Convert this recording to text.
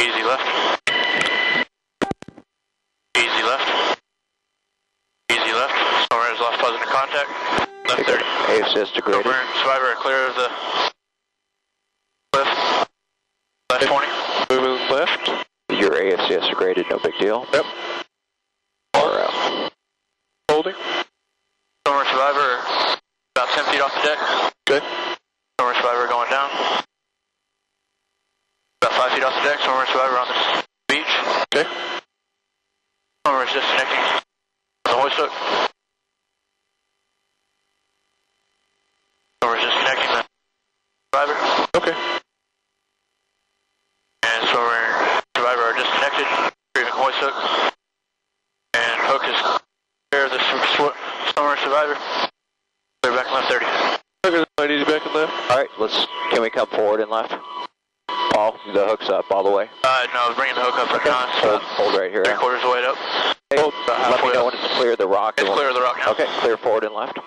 Easy left. Easy left. Easy left. Somewhere is lost positive contact. Left 30. ASS degraded. Somewhere survivor clear of the cliff. Left 20. Moving left. Your ASS degraded, no big deal. Yep. Far out. Holding. Somewhere survivor about 10 feet off the deck. Okay. Somewhere survivor going down. About 5 feet off the deck. Somewhere survivor on the beach. Okay. Somewhere is disconnecting the hoist hook. Somewhere is disconnecting the survivor. Okay. And somewhere survivor are disconnected. Retrieving hoist hook. And hook is clear of the somewhere survivor. Clear back and left 30. Okay, I need you back and left. All right, let's. Can we come forward and left? Paul, the hook's up all the way. Uh, no, bringing the hook up right now. It's Hold, uh, hold right here. three quarters of the way up. Hey, Hold let about me know up. when it's clear the rock. It's clear of the rock now. Okay, clear forward and left.